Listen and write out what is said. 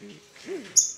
Okay.